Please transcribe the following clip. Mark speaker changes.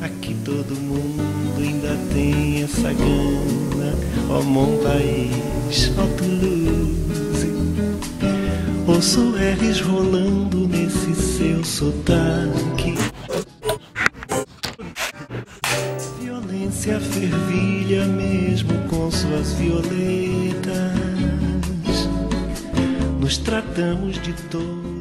Speaker 1: Aqui todo mundo ainda tem essa gana, ó mon país, ó Toulouse. Ouço R's rolando nesse seu sotaque. Violência fervilha mesmo com suas violetas. Nos tratamos de todos